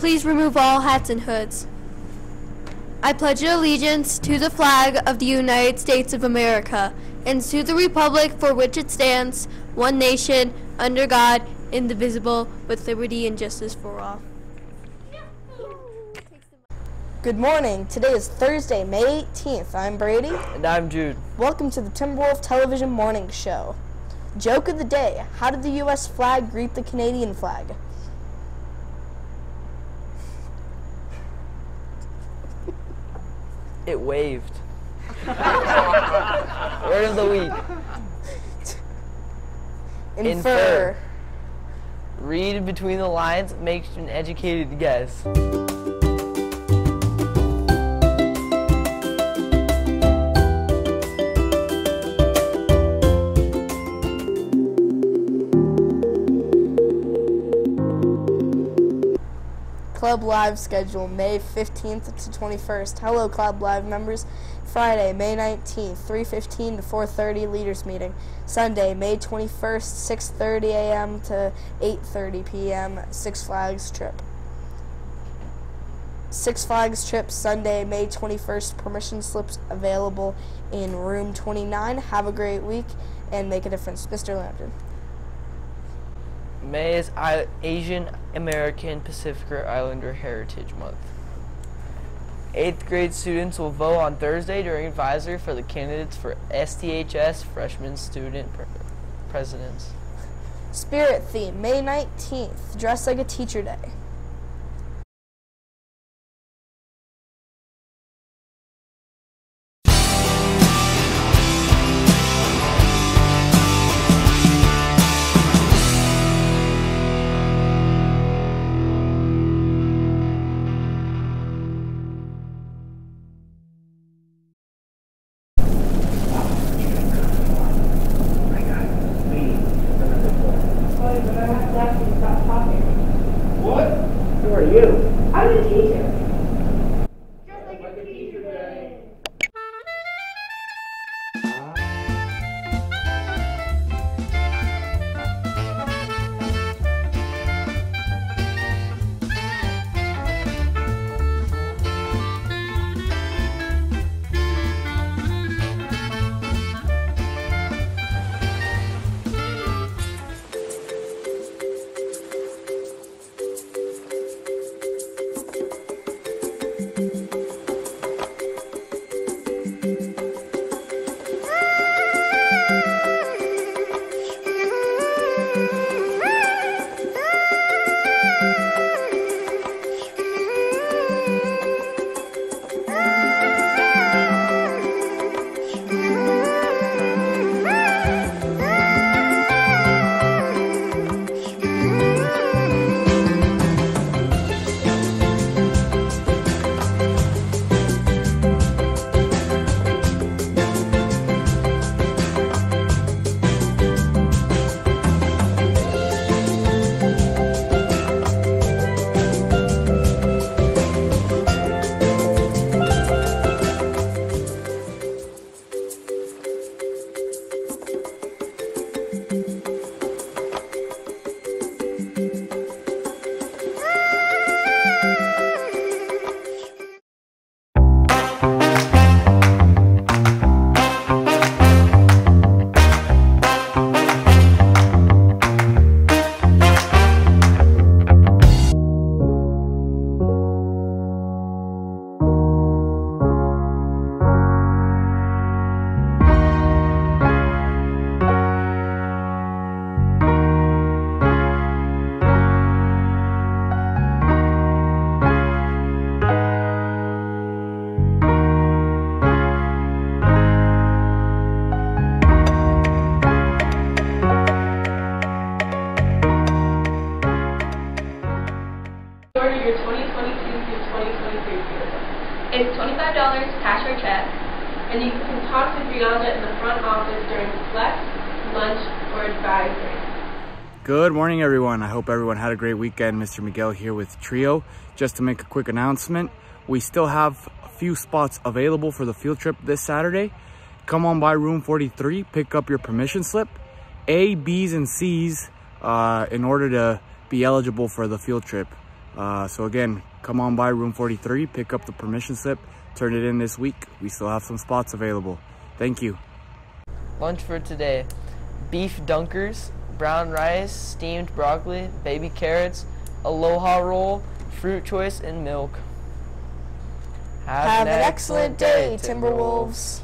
Please remove all hats and hoods. I pledge allegiance to the flag of the United States of America and to the republic for which it stands, one nation, under God, indivisible, with liberty and justice for all. Good morning. Today is Thursday, May 18th. I'm Brady. And I'm Jude. Welcome to the Timberwolf Television Morning Show. Joke of the day How did the U.S. flag greet the Canadian flag? It waved. Word of the week. Infer. Infer. Read between the lines, make an educated guess. Club Live schedule May 15th to 21st. Hello Club Live members. Friday, May 19th, 3:15 to 4:30 leaders meeting. Sunday, May 21st, 6:30 a.m. to 8:30 p.m. Six Flags trip. Six Flags trip Sunday, May 21st. Permission slips available in room 29. Have a great week and make a difference, Mr. Lambton. May is I- Asian American Pacific Islander Heritage Month. Eighth grade students will vote on Thursday during advisory for the candidates for STHS Freshman Student Pre- Presidents. Spirit theme, May 19th. Dress like a teacher day. Just like cash or check, and you can talk to Brianna in the front office during flex, lunch, or advisory. Good morning, everyone. I hope everyone had a great weekend. Mr. Miguel here with Trio. Just to make a quick announcement, we still have a few spots available for the field trip this Saturday. Come on by room 43, pick up your permission slip, A, B's, and C's uh, in order to be eligible for the field trip. Uh, so again, come on by room 43, pick up the permission slip, turn it in this week. We still have some spots available. Thank you. Lunch for today beef dunkers, brown rice, steamed broccoli, baby carrots, aloha roll, fruit choice, and milk. Have an excellent day, Timberwolves.